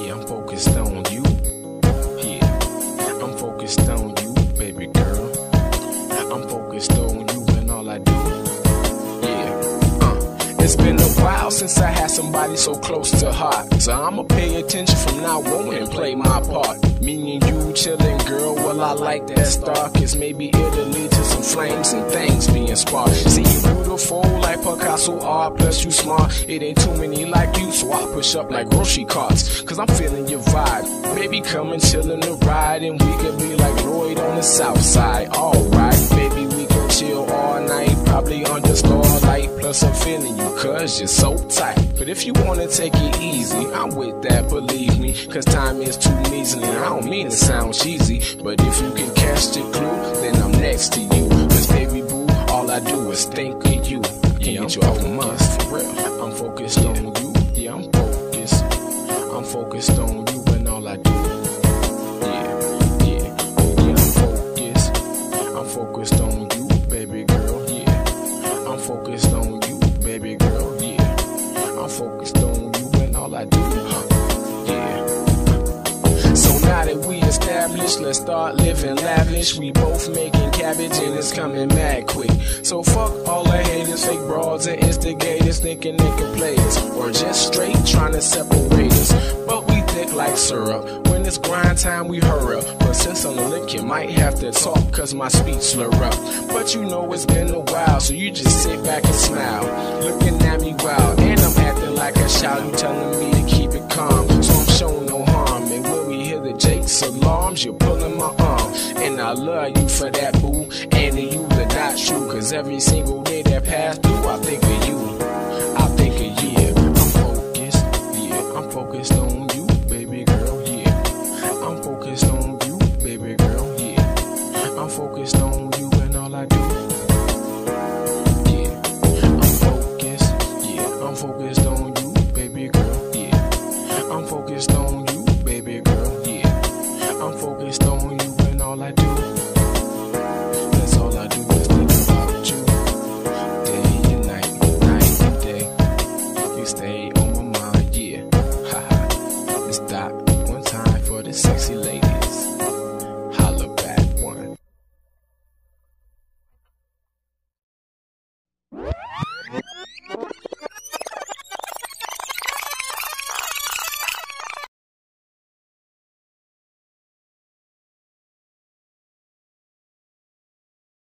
Yeah, I'm focused on you. Yeah, I'm focused on you, baby girl. I'm focused on you and all I do. Yeah, uh, it's been a while since I had somebody so close to heart. So I'ma pay attention from now on and play my part. Me and you chillin', girl. Well, I like that star, cause maybe it'll lead to flames and things being sparked. See you beautiful like Picasso art, plus you smart. It ain't too many like you, so I push up like grocery carts, cause I'm feeling your vibe. Baby, come and chillin' the ride, and we could be like Lloyd on the south side. Alright, baby, we can chill all night, probably under starlight, plus I'm feeling you, cause you're so tight. But if you wanna take it easy, I'm with that, believe me, cause time is too measly. I don't mean to sound cheesy, but if you can catch the clue, then I'm next to you. Is think of you. Can't Yeah, get you I'm off mind, for real. I'm focused on you, yeah, I'm focused. I'm focused on you and all I do. Yeah, yeah, yeah, I'm focused. I'm focused on you, baby girl, yeah. I'm focused on you, baby girl, yeah. I'm focused on you and all I do, huh? Established, let's start living lavish. We both making cabbage and it's coming mad quick. So fuck all the haters, fake broads and instigators thinking they can play us. Or just straight trying to separate us. But we thick like syrup. When it's grind time, we hurry up. But since I'm lick, you might have to talk cause my speech slur up. But you know it's been a while, so you just sit back and smile. Looking at me wild, and I'm acting like a child. You telling me to keep it calm, I love you for that, boo. And you, the not true. Cause every single day that passed through, I think of you. I think of you. Yeah. I'm focused, yeah. I'm focused on you, baby girl, yeah. I'm focused on you, baby girl, yeah. I'm focused on you and all I do. Yeah. I'm focused, yeah. I'm focused on you, baby girl, yeah. I'm focused on you, baby girl, yeah. I'm focused on you all I do.